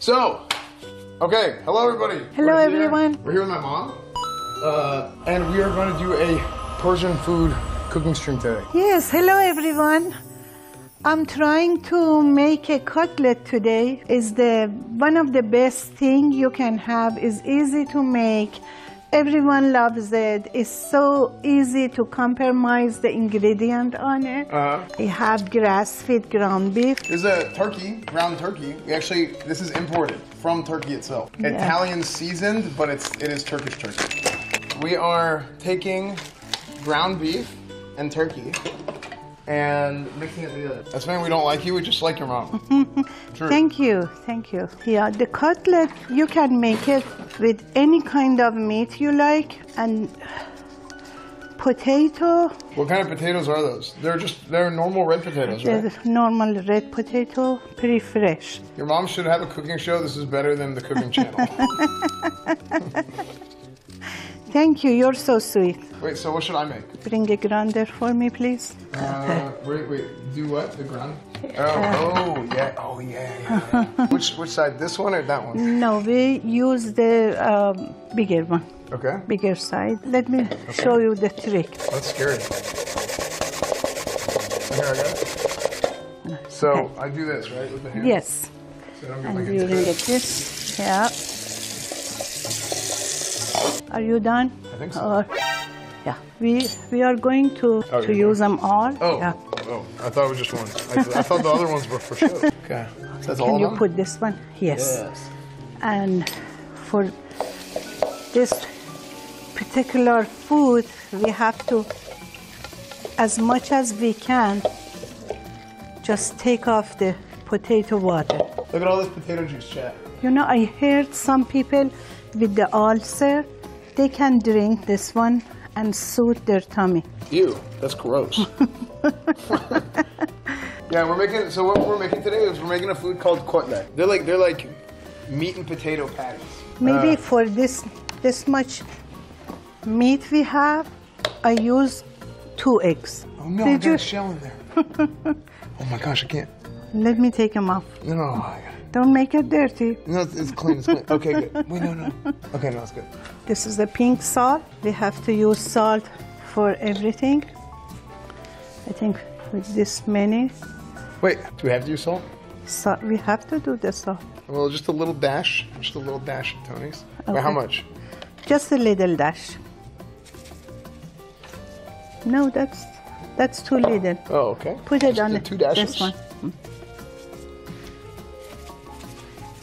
So, okay, hello everybody. Hello, We're here- everyone. We're here with my mom, uh, and we are going to do a Persian food cooking stream today. Yes, hello everyone. I'm trying to make a cutlet today. Is the one of the best thing you can have. is easy to make. Everyone loves it. It's so easy to compromise the ingredient on it. Uh-huh. I have grass-fed ground beef. This is a turkey, ground turkey. We actually, this is imported from Turkey itself. Italian seasoned, but it's it is Turkish turkey. We are taking ground beef and turkey and mixing it together. That's when we don't like you. We just like your mom. True. Thank you, thank you. Yeah, the cutlet you can make it with any kind of meat you like and potato. What kind of potatoes are those? They're just they're normal red potatoes, right? The normal red potato, pretty fresh. Your mom should have a cooking show. This is better than the cooking channel. Thank you, you're so sweet. Wait, so what should I make? Bring a grinder for me, please. Uh, wait, wait. Do what? The ground? Oh, oh, yeah. Oh, yeah. yeah, yeah. which which side? This one or that one? No, we use the um, bigger one, Okay. bigger side. Let me show you the trick. That's scary. Here, I go. So I do this right with the hand. Yes, So get and you it this. Yeah. Are you done? I think so. Or, yeah, we we are going to Oh, to you're use them all. Oh, Yeah. Oh, oh! I thought it was just one. I, I thought the other ones were for show. Okay, that's all Can you them? put this one? Yes. Yes. And for this particular food, we have to, as much as we can, just take off the potato water. Look at all this potato juice, chat. You know, I heard some people with the ulcer, they can drink this one and soothe their tummy. Ew, that's gross. yeah, we're making. So what we're making today is we're making a food called kotlet. They're like they're like meat and potato patties. Maybe Uh, for this this much meat we have, I use two eggs. oh no, I Did got you? a shell in there. oh my gosh, I can't. Let me take them off. No, no, I got Don't make it dirty. No, it's, it's clean. It's clean. Okay, good. Wait, no, no. Okay, no, it's good. This is the pink salt. We have to use salt for everything. I think with this many, Wait, do we have to use salt? salt, we have to do the salt. Well, just a little dash. Just a little dash of Tony's. Wait, how much? Just a little dash. No, that's that's too little. Oh, okay. Put it Just on the two dashes. this one. Hmm.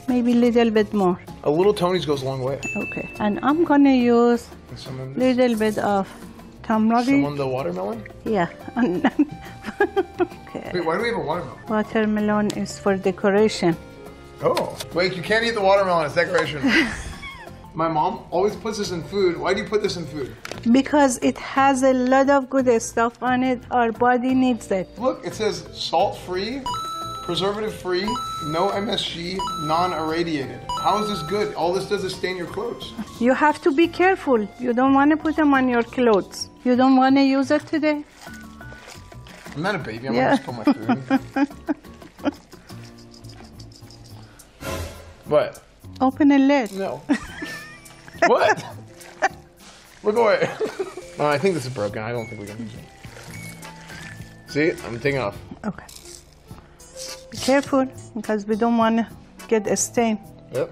Maybe a little bit more. A little Tony's goes a long way. Okay. And I'm gonna use of this. little bit of tamari. Some on the watermelon. Yeah. okay. Wait, why do we have a watermelon? Watermelon is for decoration. Oh. Wait, you can't eat the watermelon. It's decoration. My mom always puts this in food. Why do you put this in food? Because it has a lot of good stuff on it. Our body needs it. Look, it says salt-free, preservative-free, no MSG, non-irradiated. How is this good? All this does is stain your clothes. You have to be careful. You don't want to put them on your clothes. You don't want to use it today? I'm not a baby. I'm Yeah. not gonna spill my food. what? Open a lid. No. what? Look away. I think this is broken. I don't think we can use it. See, I'm taking off. Okay. Careful because we don't want to get a stain. Yep.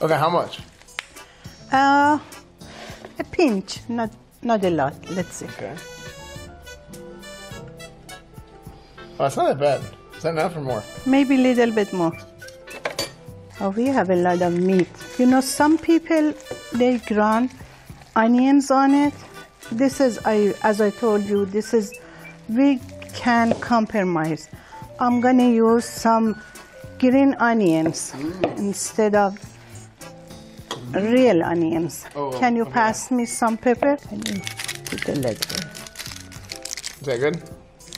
Okay, how much? Uh, a pinch, not not a lot. Let's see. Okay. Oh, it's not that bad. Is that enough or more? Maybe a little bit more. Oh, we have a lot of meat. You know, some people they grind onions on it. This is, I, as I told you, this is we can compromise. I'm gonna use some green onions instead of real onions. Oh, oh can you okay. pass me some pepper? Can you put the lid? Is that good?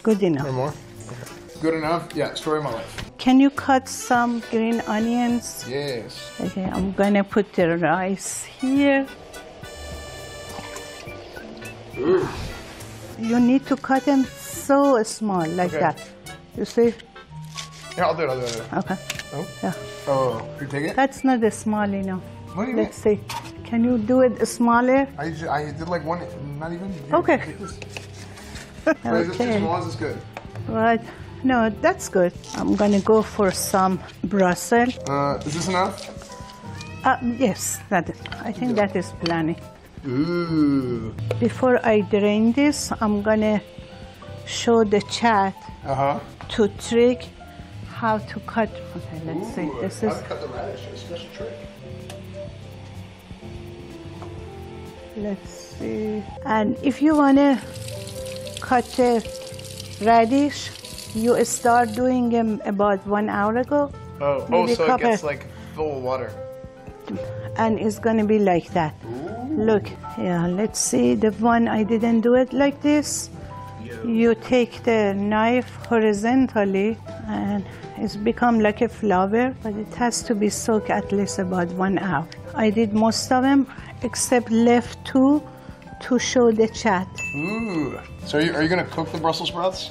Good enough. Or more? Okay. Good enough? Yeah, story of my life. Can you cut some green onions? Yes. Okay, I'm gonna put the rice here. You need to cut them so small, like Okay. that. You see? Yeah, I'll do it. I'll do it. I'll do it. Okay. Oh, Yeah. oh, you take it? That's not a small enough. What do you Let's see. Can you do it smaller? I, ju- I did like one, not even. Okay. Wait, is it too Okay. small? Is this good? Right. No, that's good. I'm gonna go for some Brussels. Uh, is this enough? Uh, yes, that is. I think that is plenty. Ooh. Before I drain this, I'm gonna show the chat Uh huh. to trick how to cut. Okay, let's see. This is. cut the radish. A special trick. Let's see. And if you wanna cut the radish, you start doing them about one hour ago, Oh, oh, so it gets like full of water. and it's gonna be like that. Look, yeah. Let's see the one I didn't do it like this. You take the knife horizontally, and it's become like a flower, but it has to be soaked at least about one hour. I did most of them, except left two to show the chat. Ooh. So are you, are you gonna cook the Brussels sprouts?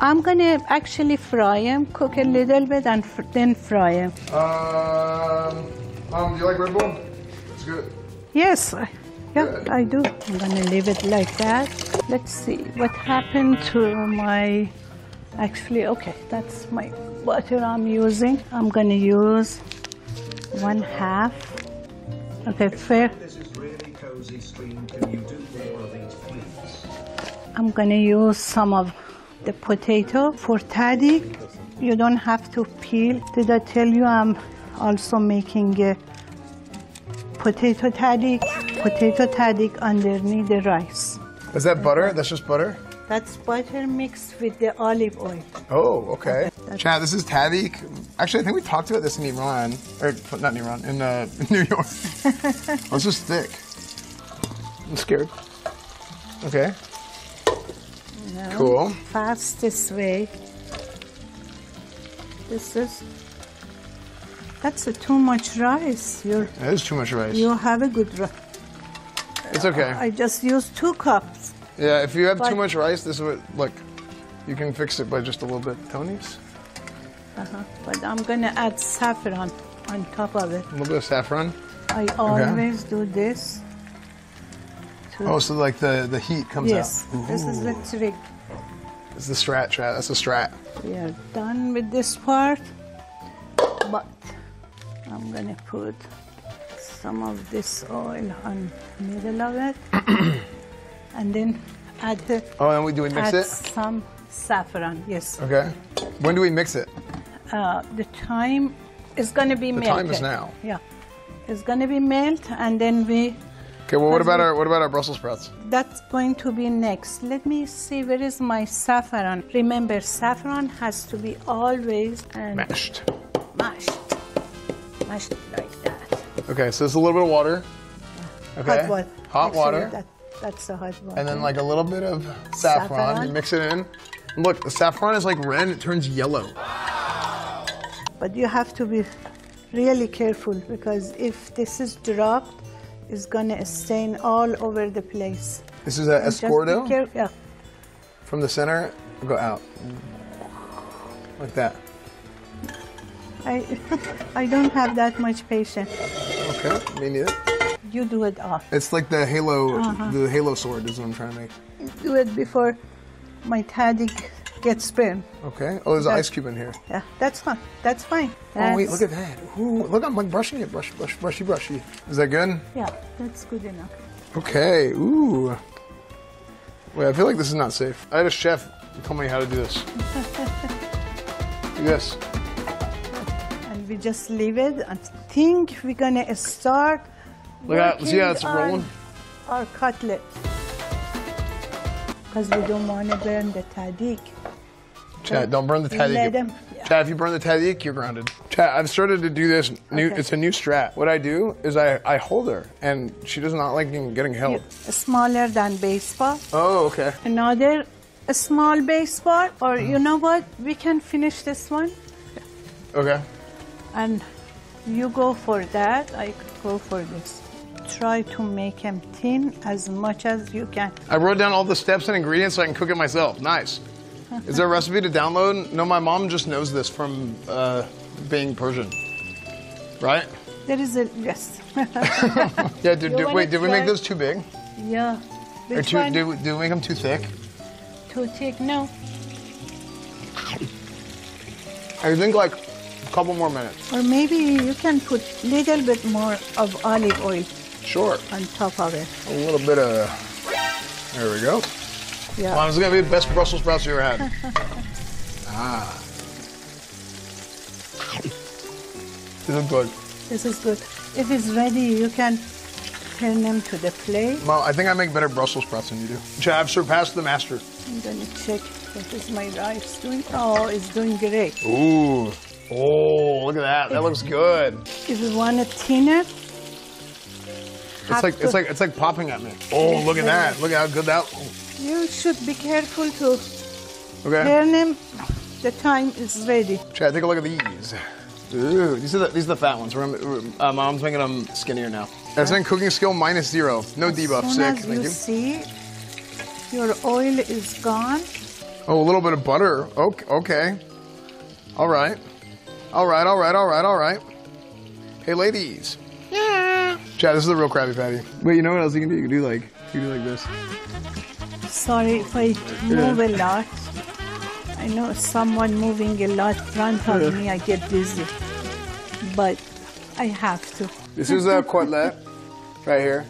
I'm gonna actually fry them, cook a little bit, and then fry them. Um, um, do you like Red Bull? It's good. Yes, I- yeah, I do. I'm gonna leave it like that. Let's see what happened to my. Actually, okay, that's my butter I'm using. I'm gonna use one half. Okay, fair. This is really cozy stream. Can you do more of these, please? I'm gonna use some of the potato for tahdig. You don't have to peel. Did I tell you I'm also making a potato tahdig? Potato tahdig underneath the rice. Is that butter? That's just butter? That's butter mixed with the olive oil. Oh, okay. that's- Chad, this is Tahdig. Actually, I think we talked about this in Iran, or not in Iran, in uh, New York. oh, it's just thick. I'm scared. Okay. Cool. Fastest way. This is. That's a too much rice. You That is too much rice. you have a good rice. It's okay. I just used two cups. Yeah, if you have too much rice, this is what, look, you can fix it by just a little bit. Tony's? Uh-huh. But I'm gonna add saffron on top of it. A little bit of saffron. I always do this. to- Oh, so like the, the heat comes up. yes, out. this is the trick. It's the strat, Chad. That's the strat. We are done with this part, but I'm gonna put some of this oil on middle of it, and then add the, Oh, and we do we mix add it? some saffron. Yes, Okay. When do we mix it? uh, the time is gonna be The melted. time is now. Yeah, it's gonna be melt, and then we. Okay. Well, what about we- our what about our Brussels sprouts? That's going to be next. Let me see where is my saffron. Remember, saffron has to be always and Mashed. mashed, mashed like that. Okay. So it's a little bit of water. Okay. Hot water. Hot Actually, water. That, that's the hot water. And then like a little bit of saffron. Saffron. You mix it in. Look, the saffron is like red. It turns yellow. But you have to be really careful because if this is dropped, it's gonna stain all over the place. This is a Just be yeah. from the center. Go out. Like that. I, I don't have that much patience. Okay. Me neither. You do it all. It's like the halo. Uh-huh. The halo sword is what I'm trying to make. Do it before my tahdig gets burned. Okay. Oh, there's an ice cube in here. Yeah, that's fine. That's fine. Oh wait, look at that. Ooh, look, I'm like brushing it. Brush, brush, brushy, brushy. Is that good? Yeah, that's good enough. Okay. Ooh. Wait, I feel like this is not safe. I had a chef tell me how to do this. do this. We just leave it. I think we're gonna start. Look out, see how it's rolling? Our cutlet. Because we don't want to burn the tahdig. Chad, don't burn the tahdig. yeah. Chad, if you burn the tahdig, you're grounded. Chad, I've started to do this. New, Okay. It's a new strat. What I do is I, I hold her, and she does not like getting held. Smaller than baseball. Oh, okay. Another a small baseball. Or mm-hmm. you know what? We can finish this one. Okay. And you go for that. I go for this. Try to make them thin as much as you can. I wrote down all the steps and ingredients so I can cook it myself. Nice. Is there a recipe to download? No, my mom just knows this from uh, being Persian. Right? There is a yes. Yeah, did, did, wait, did we make those too big? yeah. Or too, one? did, we, did we make them too thick? Too thick? No. I think like couple more minutes. Or maybe you can put a little bit more of olive oil Sure. on top of it. A little bit of. There we go. Yeah. Mom, this is gonna be the best Brussels sprouts you ever had. ah. These look good. This is good. If it's ready, you can turn them to the plate. Mom, I think I make better Brussels sprouts than you do. I've surpassed the master. I'm gonna check what is my rice doing. Oh, it's doing great. Ooh. Oh, look at that. That looks good. If you want it thinner, It's like it's like it's like popping at me. Oh, look at that. Look at how good that. you should be careful to Okay. turn them. The time is ready. Chad, take a look at these. Ooh, these are the, these are the fat ones. We're, uh, mom's making them skinnier now. That's in cooking skill minus zero. No debuff. As soon Sick. as Thank you you. see your oil is gone, Oh, a little bit of butter. Okay. okay. All right. All right. All right. All right. All right. Hey, ladies. Yeah. Chad, this is a real Krabby Patty. Wait, you know what else you can do? You can do like you can do like this. sorry if I move a lot. I know someone moving a lot in front of me, I get dizzy. But I have to. This is a cutlet right here.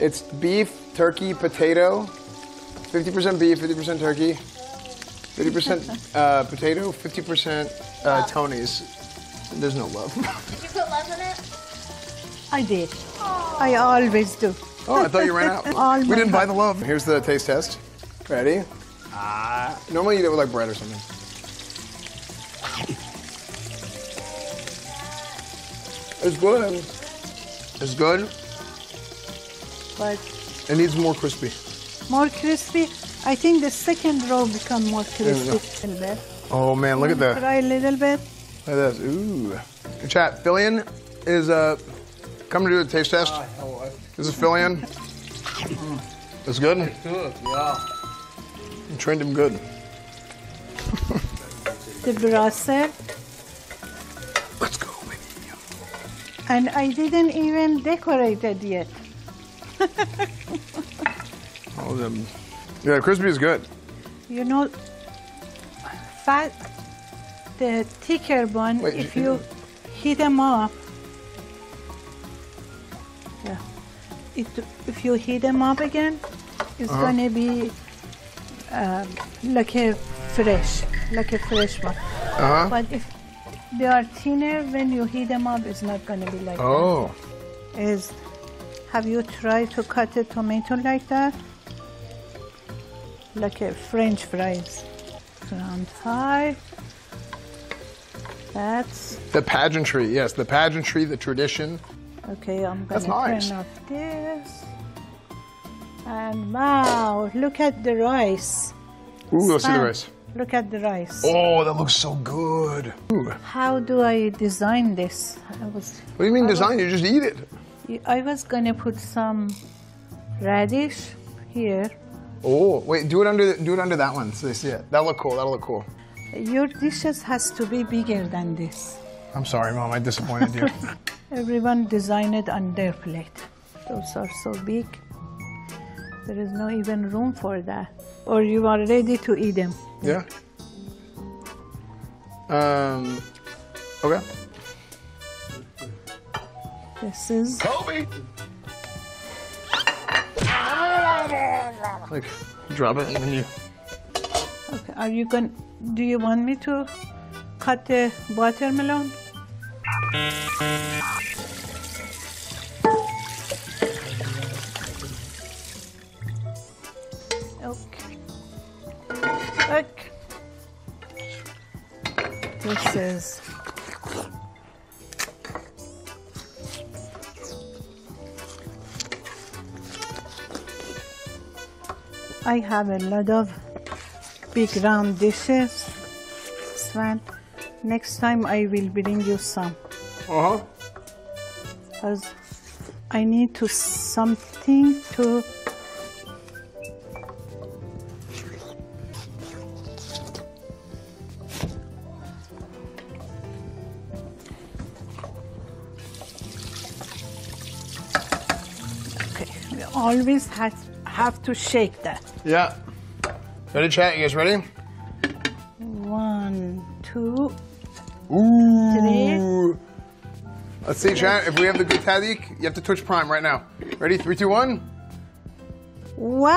It's beef, turkey, potato. 50% beef, 50% turkey. 50% uh, potato, 50% uh, Tony's. There's no love. Did you put love in it? I did. I always do. Oh, I thought you ran out. All we my didn't buy the love. Here's the taste test. Ready? Ah. Normally you do it with like bread or something. It's good. It's good. But It needs more crispy. more crispy. I think the second row become more crispy. no. a little bit. Oh man, look at that. Try a little bit. Look at this. Ooh. Chat, Fillion is uh, coming to do the taste test. This is Fillion. It's good. It's Good, yeah. You trained him good. The brasser. Let's go, baby. And I didn't even decorate it yet. Oh, them. Yeah, crispy is good. You know, fat, the thicker one, Wait, if you- heat them up, yeah, it, if you heat them up again, it's Uh-huh. gonna be um, like a fresh, like a fresh one. Uh huh. But if they are thinner, when you heat them up, it's not gonna be like Oh. that. Is have you tried to cut a tomato like that? Like a French fries. Round five. That's The pageantry, yes, the pageantry, the tradition. okay. I'm gonna nice. turn off this. And wow, look at the rice. Ooh, let's see the rice. Look at the rice. Oh, that looks so good. Ooh. How do I design this? I was what do you mean design? You just eat it. I was gonna put some radish here. Oh, wait, do it under the, do it under that one so they see it. That'll look cool. That'll look cool. Your dishes has to be bigger than this. I'm sorry, mom. I disappointed you. Everyone design it on their plate. Those are so big. There is no even room for that. Or you are ready to eat them. yeah. Um. Okay. This is Kobe. Like, drop it and then you. okay. Are you going? Do you want me to cut the watermelon? Okay. Okay. This is I have a lot of big round dishes Sven next time I will bring you some. Uh-huh. Because I need to something to always has, have to shake that. Yeah. Ready, chat? You guys ready? One, two, Ooh. Three. Let's see, chat. If we have the good tahdig, you have to Twitch Prime right now. Ready? Three, two, one. wow!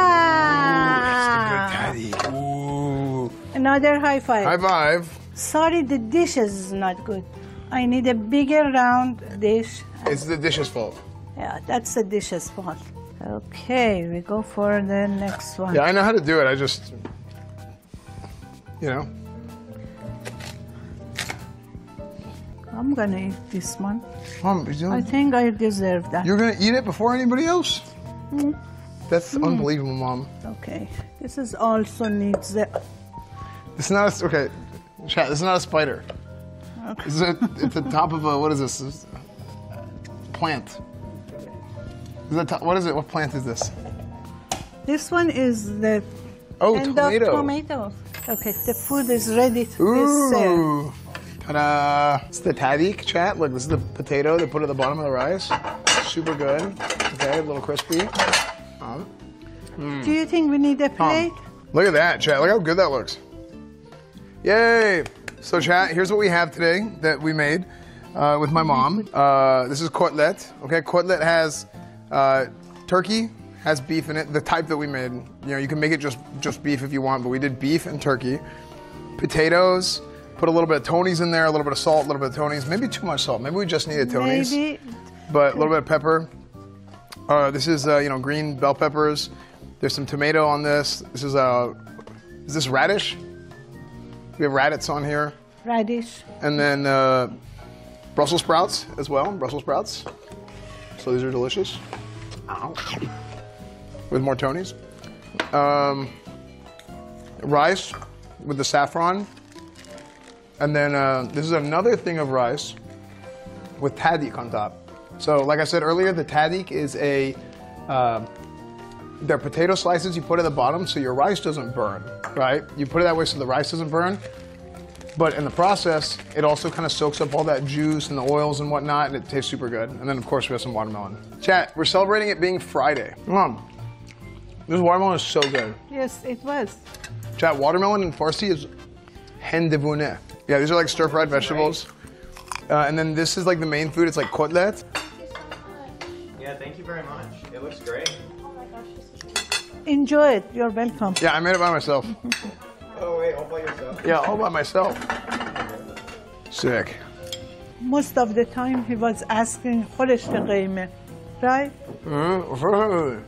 Tahdig. Ooh. Another high five. High five. Sorry, the dishes is not good. I need a bigger round dish. It's the dish's fault. Yeah, that's the dish's fault. Okay, we go for the next one. Yeah, I know how to do it. I just, you know. I'm gonna eat this one. Mom, you I think I deserve that. you're gonna eat it before anybody else? Mm. That's mm. unbelievable, Mom. Okay, this is also needs the. It's not a, okay, chat. This is not a spider. This is a, it's the top of a what is this? Plant. Is that to- what is it? What plant is this? This one is the Oh, end tomato. of tomatoes. Okay, the food is ready to be served. Ta-da! It's the tahdig chat. Look, this is the potato they put at the bottom of the rice. Super good. Okay, a little crispy. Um, Do you think we need a plate? look at that, chat. Look how good that looks. Yay! So, chat, here's what we have today that we made uh, with my mom. Uh, this is kotlet. Okay, kotlet has uh, turkey, has beef in it. The type that we made. You know, you can make it just just beef if you want, but we did beef and turkey. Potatoes. Put a little bit of Tony's in there, a little bit of salt, a little bit of Tony's. Maybe too much salt. Maybe we just needed Tony's Maybe but a little bit of pepper. Uh, this is uh, you know green bell peppers. There's some tomato on this. This is uh, is this radish? We have radits on here, radish. and then uh, Brussels sprouts as well. Brussels sprouts. So these are delicious. With more Tonys. Um, rice with the saffron. And then uh, this is another thing of rice with tahdig on top. So, like I said earlier, the tahdig is a uh, they're potato slices you put at the bottom so your rice doesn't burn, right? You put it that way so the rice doesn't burn. But in the process, it also kind of soaks up all that juice and the oils and whatnot, and it tastes super good. And then, of course, we have some watermelon. Chat, we're celebrating it being Friday. Mom, this watermelon is so good. Yes, it was. Chat, watermelon in Farsi is hendevune. Yeah, these are like stir fried vegetables. Uh, and then this is like the main food. It's like kotlet. Yeah, thank you very much. It looks great. Oh my gosh, it's great. Enjoy it. You're welcome. Yeah, I made it by myself. Oh wait, all by yourself. Yeah, all by myself. Sick. Most of the time he was asking خورش قیمه right? Mm-hmm.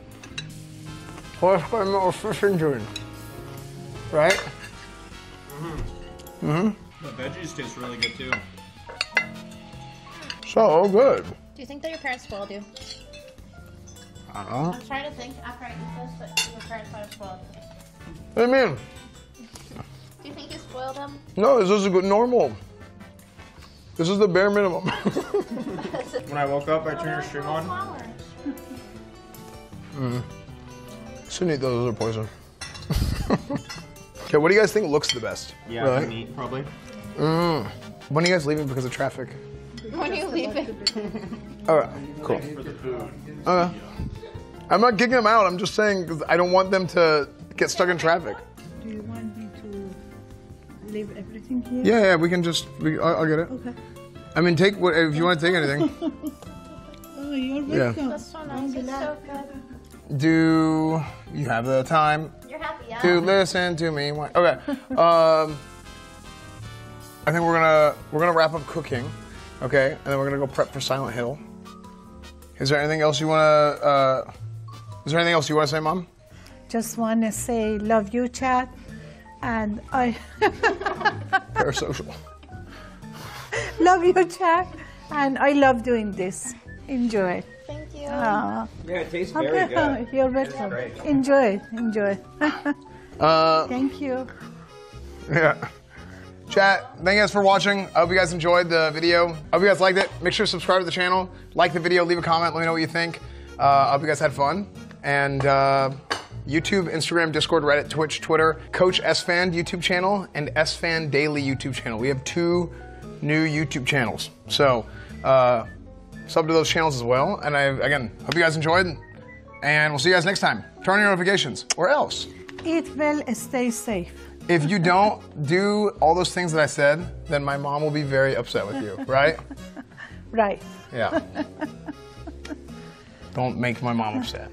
What's my more fishing doing? Right? The veggies taste really good too. So good. Do you think that your parents spoiled you? I don't know. I'm trying to think after I eat this that your parents might have spoiled you. What do you mean? Do you think you spoiled them? No, this is a good normal. This is the bare minimum. When I woke up, I turned your stream on. Shouldn't eat those, those are poison. okay, what do you guys think looks the best? Yeah, Really? meat probably. Mm. When are you guys leaving because of traffic? When are you leaving? All right, cool. Okay. I'm not kicking them out. I'm just saying 'cause I don't want them to get stuck in traffic. Leave everything here? Yeah, yeah, we can just. We, I'll, I'll get it. Okay. I mean, take what if you want to take anything. Oh, you're Yeah. welcome. That's so nice. It's so good. Do you have the time You're happy, yeah? to listen to me? Okay. Um, I think we're gonna we're gonna wrap up cooking, okay, and then we're gonna go prep for Silent Hill. Is there anything else you wanna? Uh, is there anything else you wanna say, Mom? Just want to say love you, chat. And I Parasocial. love you, chat. And I love doing this. Enjoy. Thank you. Ah. Yeah, it tastes Okay, very good. You're welcome. Enjoy it. Enjoy. Uh, Thank you. Yeah. Chat, thank you guys for watching. I hope you guys enjoyed the video. I hope you guys liked it. Make sure to subscribe to the channel, like the video, leave a comment, let me know what you think. Uh, I hope you guys had fun. And uh, YouTube, Instagram, Discord, Reddit, Twitch, Twitter, Coach Esfand YouTube channel, and Esfand Daily YouTube channel. We have two new YouTube channels. So, uh, sub to those channels as well. And I, again, hope you guys enjoyed. And we'll see you guys next time. Turn on your notifications, or else. Eat well, stay safe. If you don't do all those things that I said, then my mom will be very upset with you, right? Right. Yeah. don't make my mom upset.